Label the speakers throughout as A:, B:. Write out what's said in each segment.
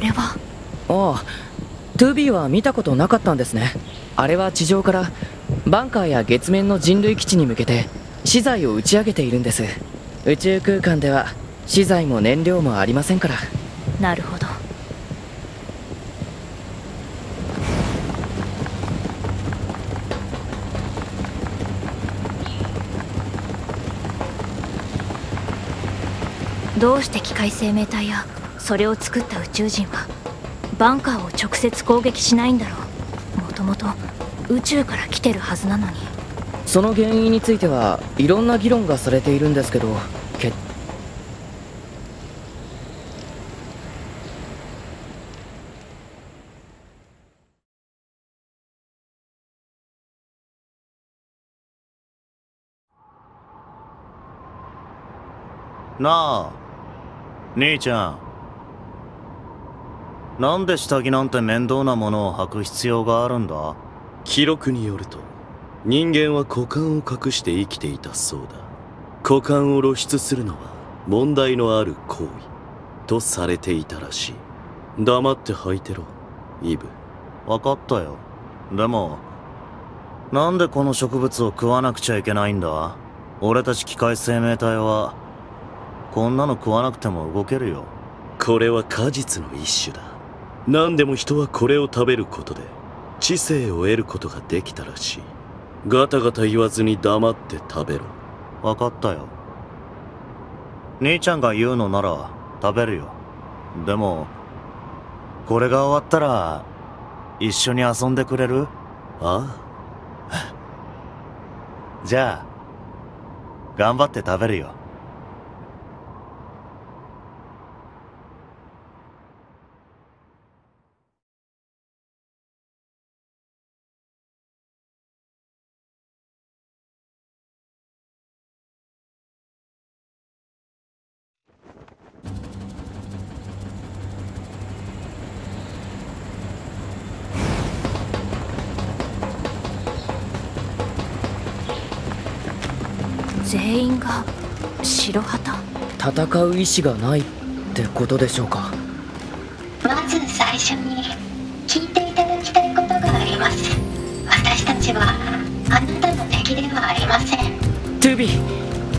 A: あれは？
B: ああ 2B は見たことなかったんですね。あれは地上からバンカーや月面の人類基地に向けて資材を打ち上げているんです。宇宙空間では資材も燃料もありませんから。
A: なるほど。どうして機械生命体やそれを作った宇宙人はバンカーを直接攻撃しないんだろうもともと宇宙から来てるはずなのに
B: その原因についてはいろんな議論がされているんですけどけ
C: なあ兄ちゃん。なんで下着なんて面倒なものを履く必要があるんだ？
D: 記録によると人間は股間を隠して生きていたそうだ。股間を露出するのは問題のある行為とされていたらしい。黙って履いてろイブ。
C: 分かったよ。でもなんでこの植物を食わなくちゃいけないんだ？俺たち機械生命体はこんなの食わなくても動けるよ。
D: これは果実の一種だ何でも人はこれを食べることで知性を得ることができたらしい。ガタガタ言わずに黙って食べろ。
C: 分かったよ。兄ちゃんが言うのなら食べるよ。でもこれが終わったら一緒に遊んでくれる？
D: あ
C: じゃあ頑張って食べるよ
A: 白旗？
B: 戦う意志がないってことでしょうか？
E: まず最初に聞いていただきたいことがあります。私たちはあなたの敵ではありません。
B: 2B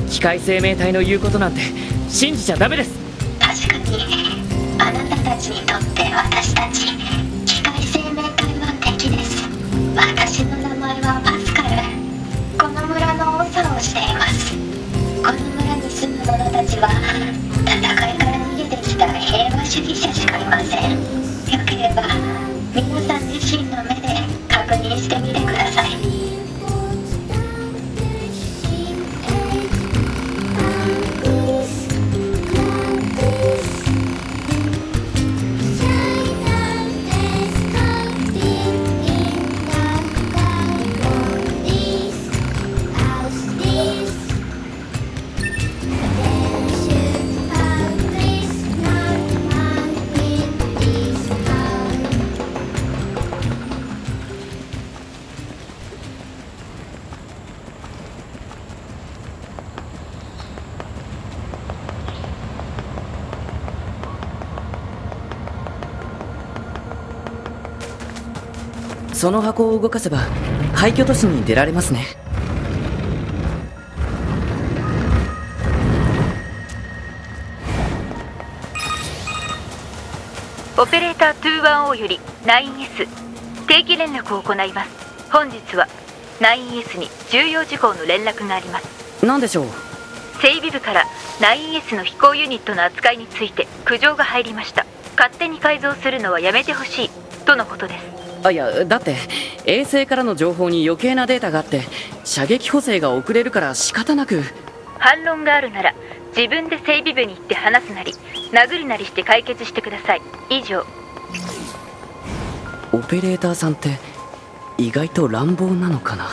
B: 機械生命体の言うことなんて信じちゃダメです。
E: 確かに。あなたたちにとって私たち機械生命体は敵です。私の名前はパスカル。この村の長をしています者たちは戦いから逃げてきた平和主義者しかいません。よければ皆さん自身の目で確認してみて
B: その箱を動かせば廃墟都市に出られますね。
F: オペレーター210より 9S 定期連絡を行います。本日は 9S に重要事項の連絡があります。
B: 何でしょう？
F: 整備部から 9S の飛行ユニットの扱いについて苦情が入りました。勝手に改造するのはやめてほしい。とのことです
B: あいやだって衛星からの情報に余計なデータがあって射撃補正が遅れるから仕方なく。
F: 反論があるなら自分で整備部に行って話すなり殴るなりして解決してください。以上。
B: オペレーターさんって意外と乱暴なのかな？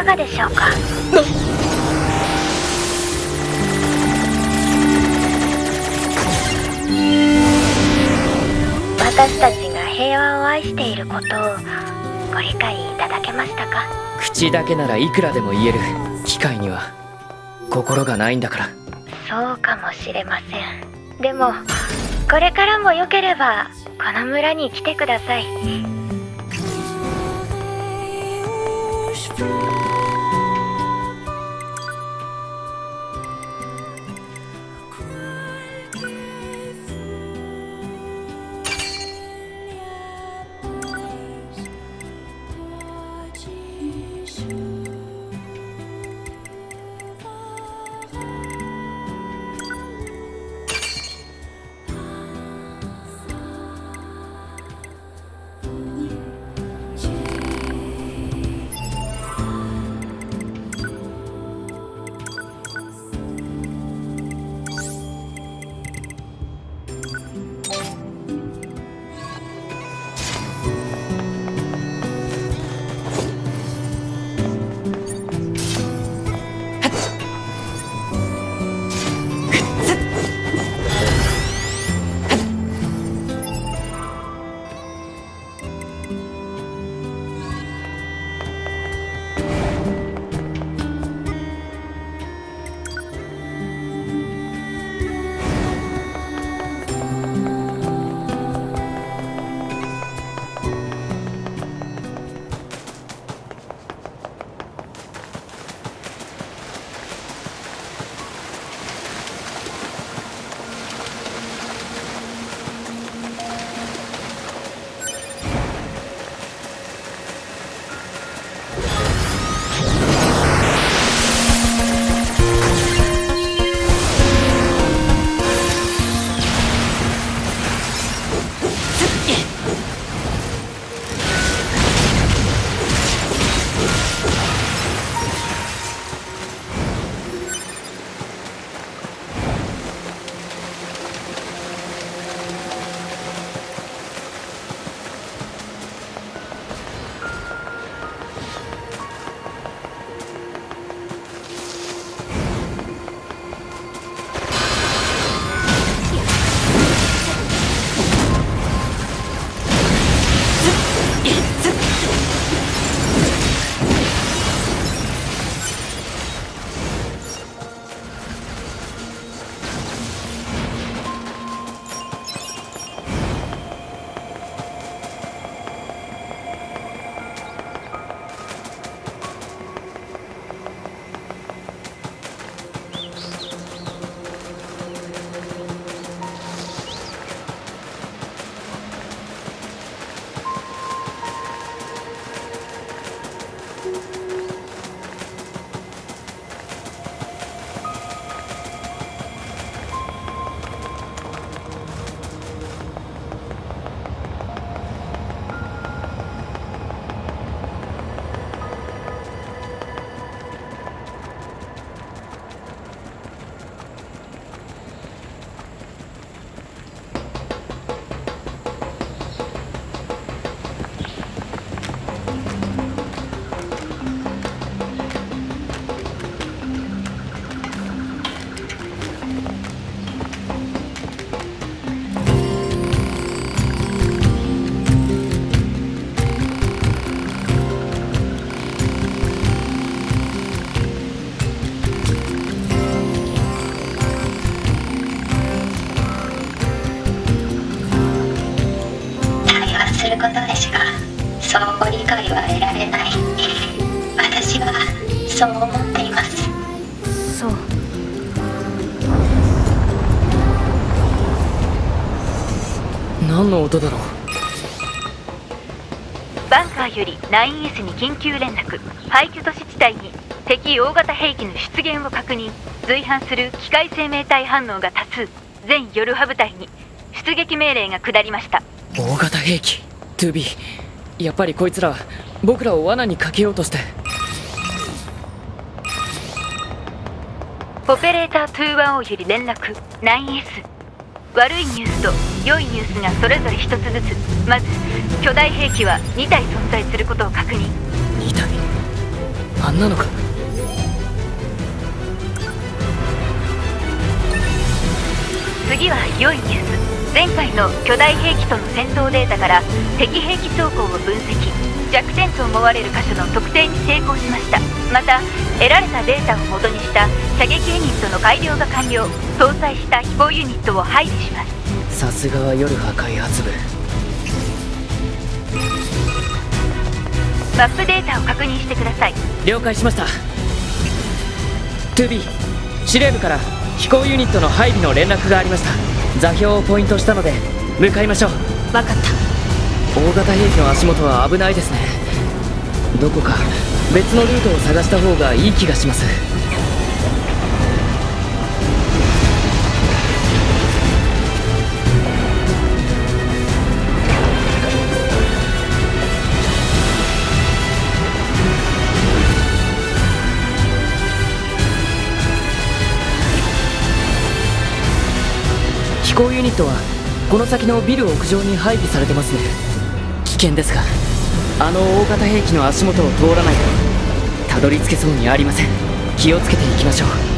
E: かがでしょうか？私たちが平和を愛していることをご理解いただけましたか？
B: 口だけならいくらでも言える機械には心がないんだから。
E: そうかもしれません。でもこれからもよければこの村に来てください。対
F: バンカーより 9S に緊急連絡。廃墟都市地帯に敵大型兵器の出現を確認。随伴する機械生命体反応が多数。全夜ハ部隊に出撃命令が下りました。
B: 大型兵器。トゥビー。やっぱりこいつら僕らを罠にかけようとして。
F: オペレーター21より連絡。9S 悪いニュースと良いニュースがそれぞれ一つずつ。まず巨大兵器は2体存在することを確認。
B: 2体？あんなのか。
F: 次は良いニュース。前回の巨大兵器との戦闘データから敵兵器走行を分析弱点と思われる箇所の特定に成功しました。また得られたデータを元にした射撃ユニットの改良が完了搭載した飛行ユニットを配備します。
B: さすがは夜破開発部。
F: マップデータを確認してください。
B: 了解しました。2B 司令部から飛行ユニットの配備の連絡がありました。座標をポイントしたので向かいましょう。
A: 分かった
B: 大型兵器の足元は危ないですね。どこか別のルートを探した方がいい気がします。飛行ユニットはこの先のビル屋上に配備されてますね。険ですがあの大型兵器の足元を通らないとたどり着けそうにありません。気をつけていきましょう。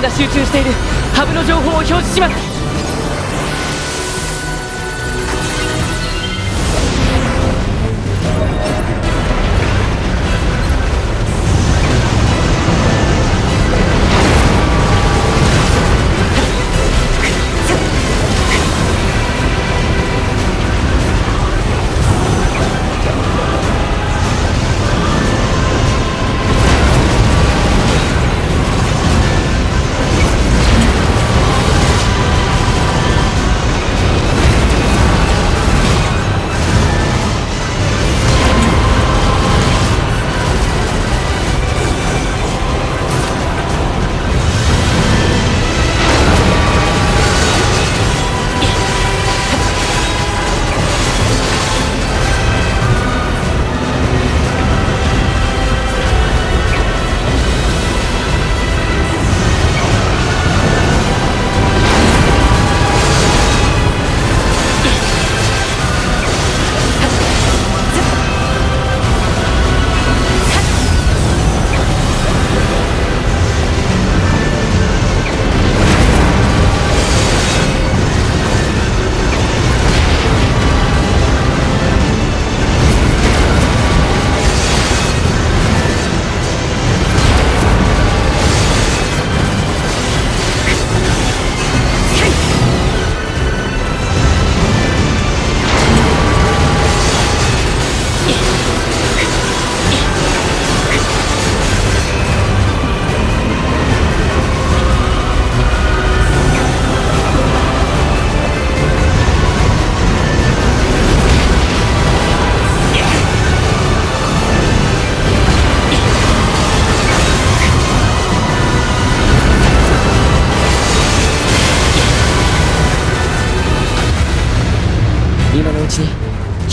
B: が集中している。ハブの情報を表示します。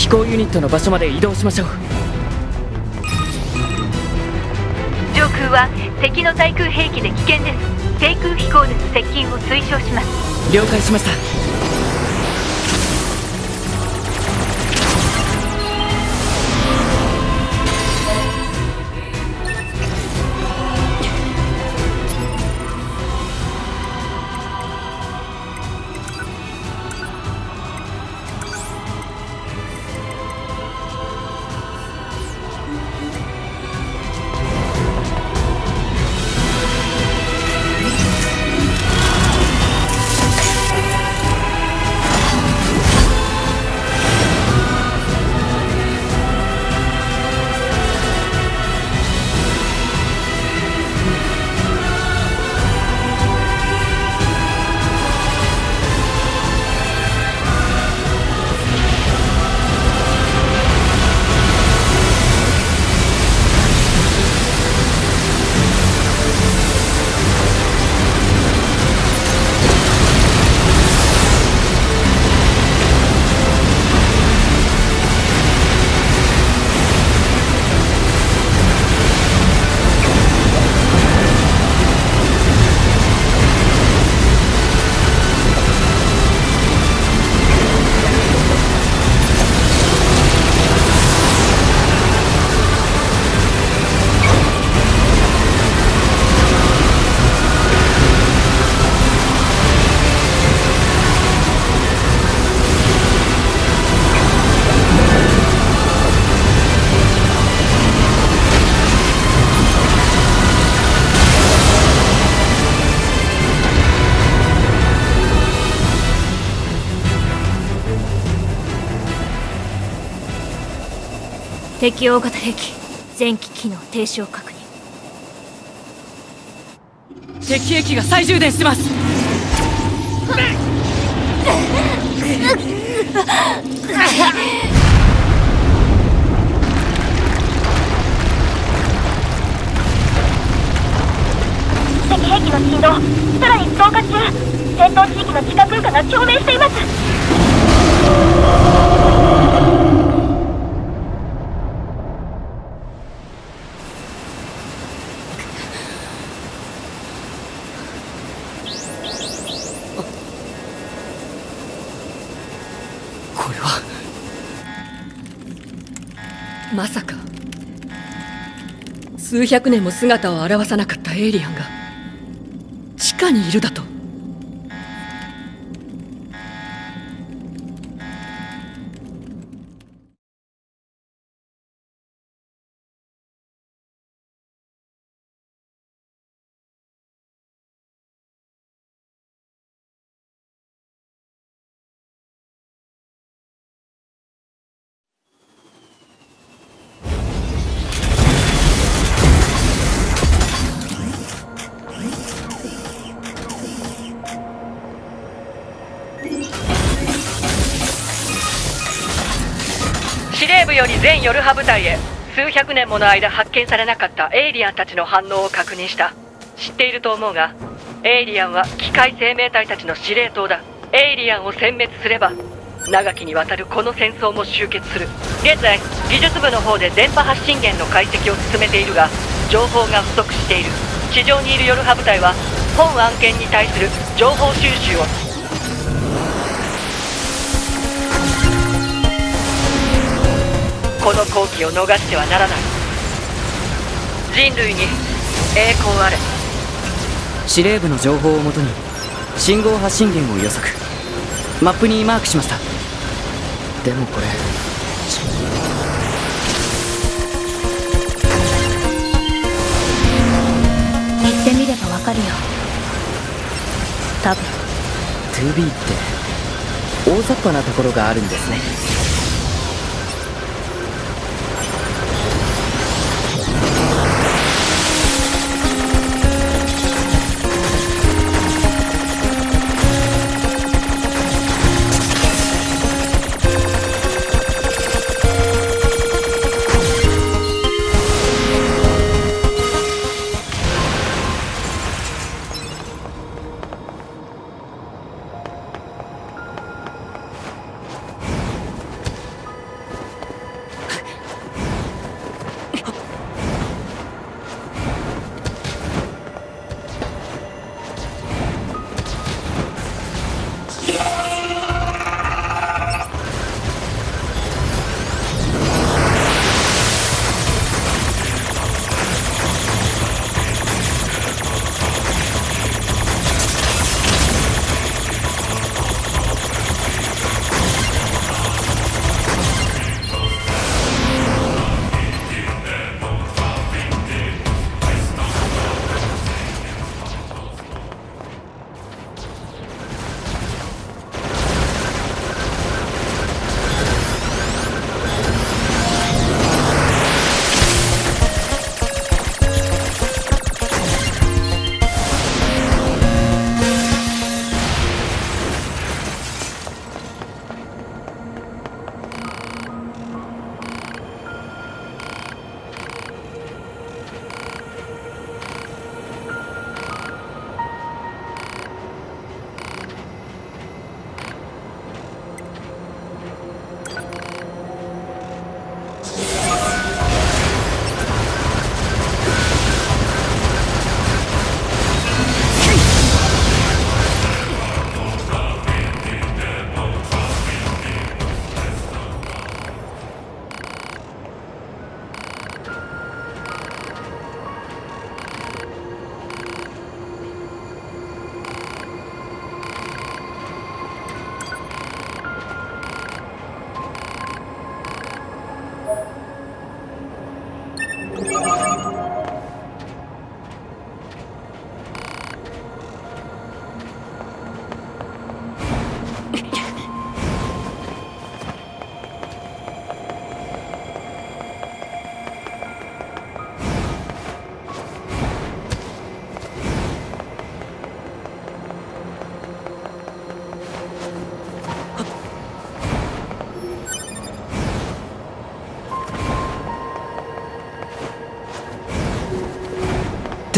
B: 飛行ユニットの場所まで移動しましょう。
F: 上空は敵の対空兵器で危険です。低空飛行での接近を推奨します。
B: 了解しました
A: 敵大型兵器前期機能停止を確認。
B: 敵兵器が再充電してます。
G: 敵兵器の振動。さらに増加中。戦闘地域の地下空間が共鳴しています
H: 数百年も姿を現さなかったエイリアンが地下にいるだと？
I: より全ヨルハ部隊へ。数百年もの間発見されなかったエイリアンたちの反応を確認した。知っていると思うがエイリアンは機械生命体たちの司令塔だ。エイリアンを殲滅すれば長きにわたるこの戦争も終結する。現在技術部の方で電波発信源の解析を進めているが情報が不足している。地上にいるヨルハ部隊は本案件に対する情報収集をこの好機を逃してはならない。人類に栄光あれ。
B: 司令部の情報をもとに信号発信源を予測。マップにマークしました。でもこれ
A: 行ってみればわかるよ。多分。
B: 2B って大雑把なところがあるんですね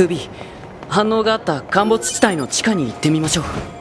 B: 2B 反応があった陥没地帯の地下に行ってみましょう。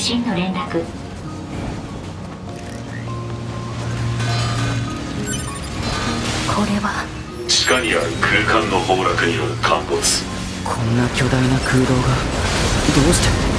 J: 信の連絡。
A: これは。
K: 地下にある空間の崩落による陥没。
B: こんな巨大な空洞が。どうして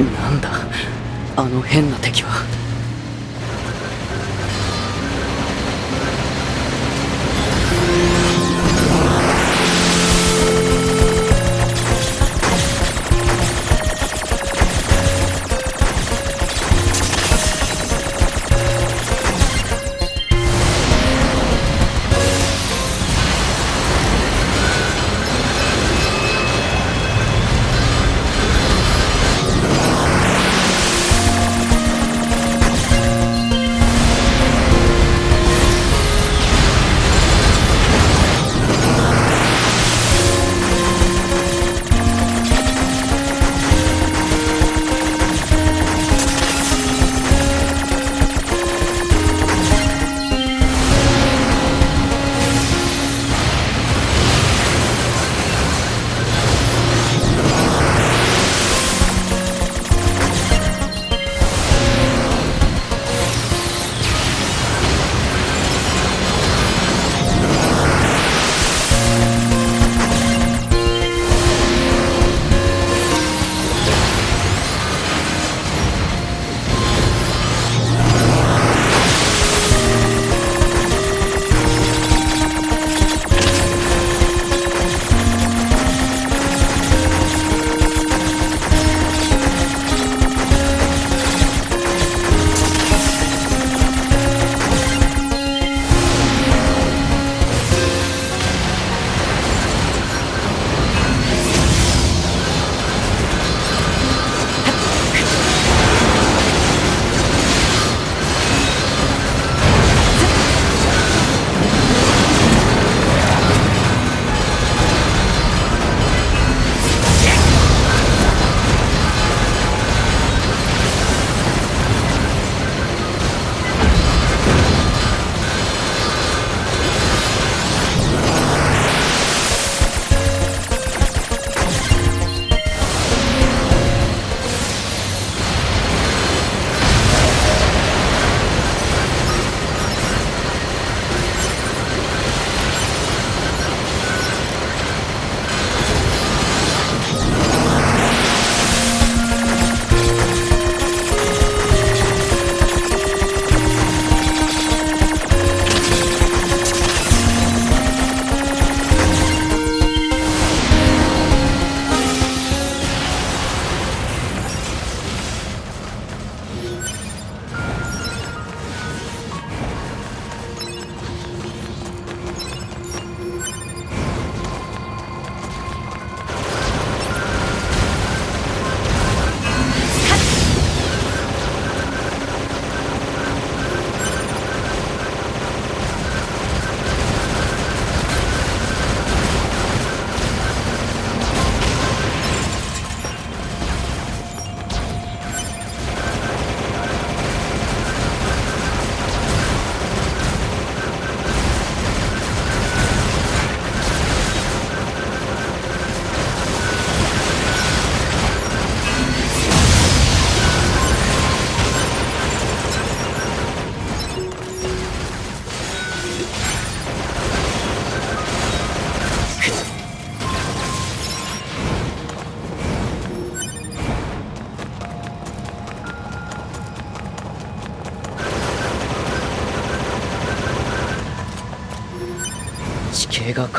B: なんだ？あの変な敵は。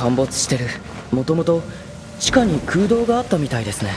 B: 陥没してる。もともと地下に空洞があったみたいですね。